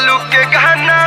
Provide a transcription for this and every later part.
कलू के गाना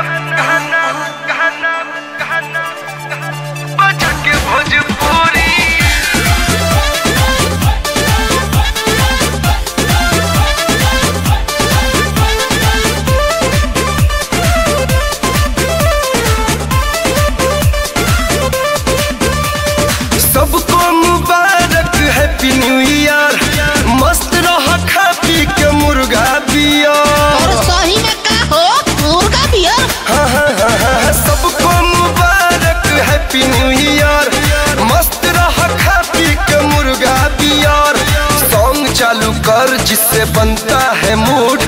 बनता है मूड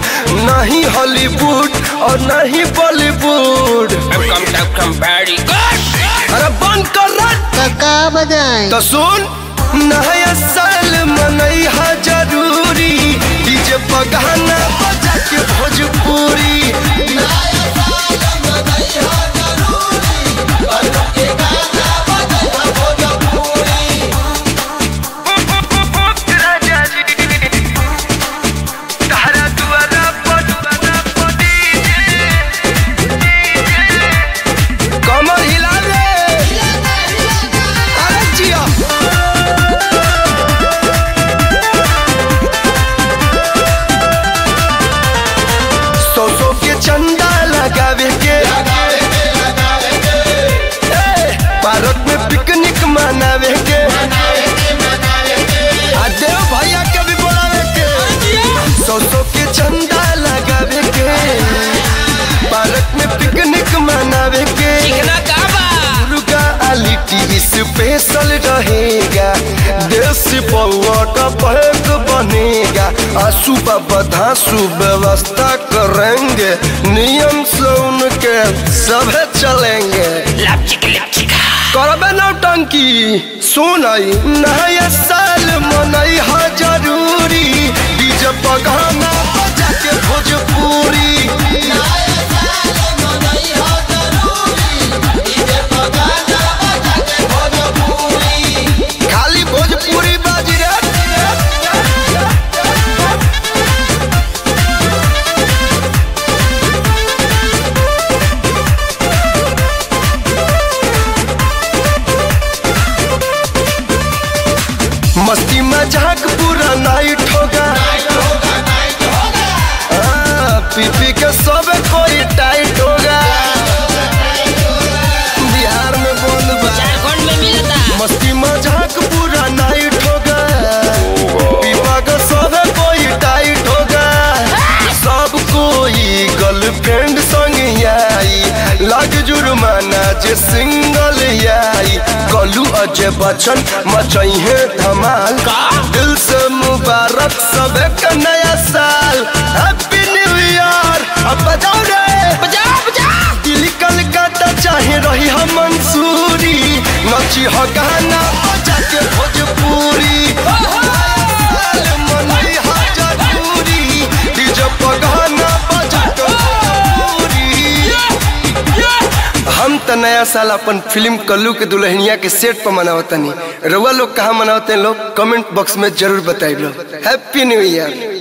नहीं हॉलीवुड और नहीं बॉलीवुड अरे बंद कर रहा का बजाए। तो सुन नया साल मनैहा ज़रूरी। डीजे पगाना का पैक बनेगा। आ सुबह बधासु व्यवस्था करेंगे। नियम से उनके सब चलेंगे। करबे नौटंकी सुनई नया साल मनई हा ज़रूरी। डीजे पगाना नाइट होगा। हाँ, पी पी के सब कोई टाइट होगा। बिहार में बंद झारखंड में मिलता। मस्ती मज़ाक पूरा नाइट होगा। पीपा का सब कोई टाइट होगा। सब कोई गर्लफ्रेंड संग आई लग जुर्माना जे सिंगल आई कलू अजय बच्चन मचई है धमाल। दिल का नया साल। हैप्पी न्यू ईयर अब बजाओ रे। बजाओ बजाओ। दिल्ली कलकत्ता चाहे रही हम मंसूरी। नची त नया साल अपन फ़िल्म कल्लू के दुल्हनिया के सेट पर मनावतनी। रउआ लोग कहाँ मनावते हैं लोग? कमेंट बॉक्स में ज़रूर बताइए हैप्पी न्यू ईयर।